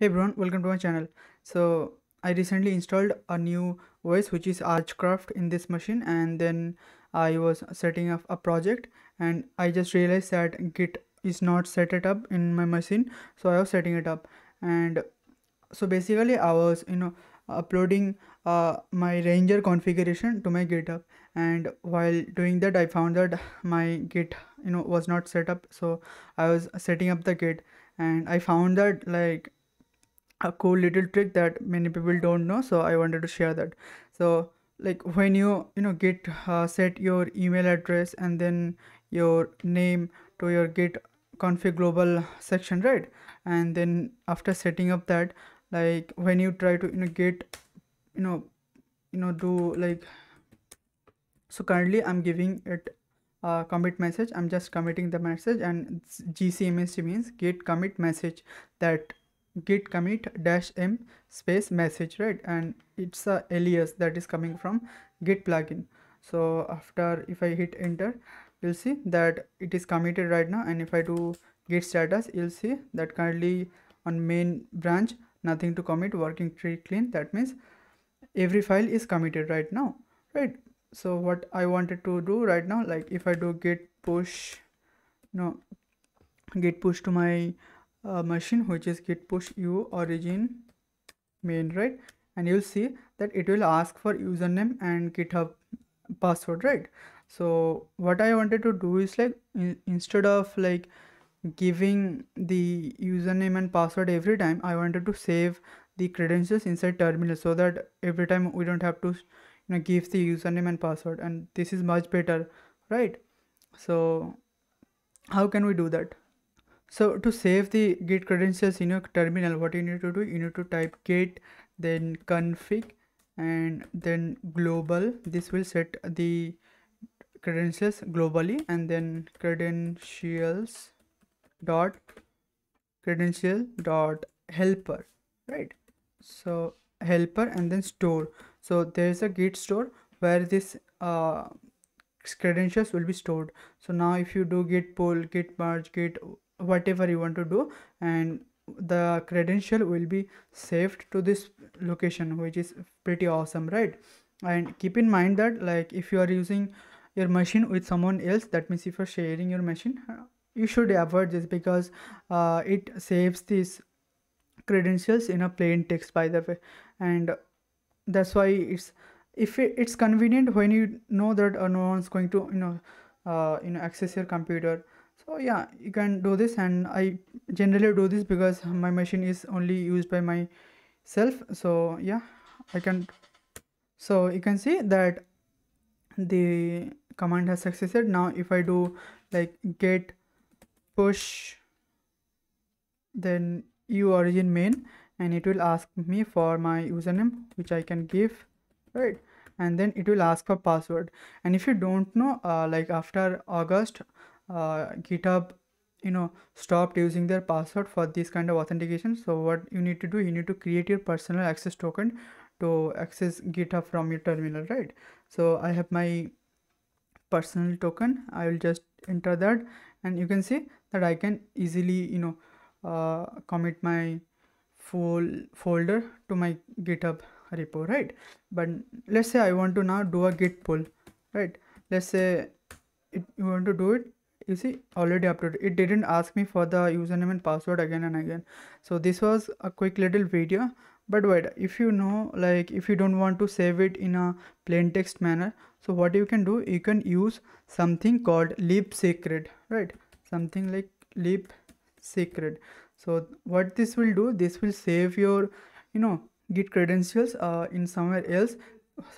Hey everyone, welcome to my channel. So I recently installed a new OS which is Archcraft in this machine and then I was setting up a project and I just realized that Git is not set it up in my machine so I was setting it up. And so basically I was you know uploading uh, my ranger configuration to my github. And while doing that I found that my git you know was not set up so I was setting up the git. And I found that like a cool little trick that many people don't know so i wanted to share that. So like when you you know git uh, set your email address and then your name to your git config global section right? And then after setting up that like when you try to you know get you know you know do like so currently i'm giving it a commit message. I'm just committing the message and gcmsg means git commit message that git commit dash m space message right? And it's a alias that is coming from git plugin. So after if i hit enter you'll see that it is committed right now. And if i do git status you'll see that currently on main branch nothing to commit working tree clean. That means every file is committed right now right? So what i wanted to do right now like if i do git push no git push to my uh, machine which is git push u origin main right? And you'll see that it will ask for username and github password right? So what i wanted to do is like in, instead of like giving the username and password every time i wanted to save the credentials inside terminal so that every time we don't have to you know give the username and password and this is much better right? So how can we do that so to save the git credentials in your terminal what you need to do you need to type git then config and then global. This will set the credentials globally and then credentials dot credential dot helper right? So helper and then store. So there is a git store where this uh, credentials will be stored. So now if you do git pull git merge git whatever you want to do and the credential will be saved to this location which is pretty awesome right? And keep in mind that like if you are using your machine with someone else that means if you're sharing your machine you should avoid this because uh, it saves these credentials in a plain text by the way. And that's why it's if it, it's convenient when you know that uh, no one's going to you know uh, you know access your computer so yeah you can do this and i generally do this because my machine is only used by myself. So yeah i can so you can see that the command has succeeded. Now if i do like git push then u origin main and it will ask me for my username which i can give right? And then it will ask for password. And if you don't know uh, like after august uh, github you know stopped using their password for this kind of authentication. So what you need to do you need to create your personal access token to access github from your terminal right? So i have my personal token. I will just enter that. And you can see that i can easily you know uh, commit my full folder to my github repo right? But let's say i want to now do a git pull right? Let's say you want to do it you see already uploaded it didn't ask me for the username and password again and again. So this was a quick little video. But wait if you know like if you don't want to save it in a plain text manner so what you can do you can use something called libsecret right? Something like libsecret so what this will do this will save your you know git credentials uh, in somewhere else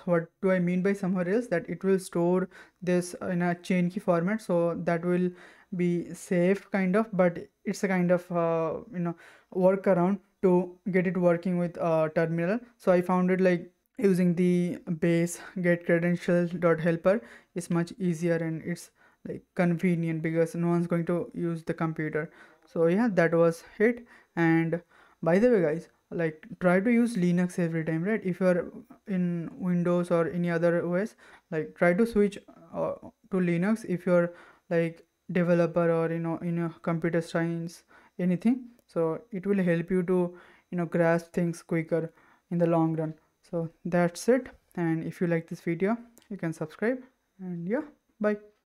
what do i mean by somewhere else? That it will store this in a chain key format. So that will be safe kind of but it's a kind of uh, you know workaround to git it working with uh, terminal. So i found it like using the base get credentials dot helper is much easier and it's like convenient because no one's going to use the computer. So yeah that was it. And by the way guys like try to use linux every time right? If you're in windows or any other os like try to switch uh, to linux if you're like developer or you know in a computer science anything. So it will help you to you know grasp things quicker in the long run. So that's it. And if you like this video you can subscribe. And yeah bye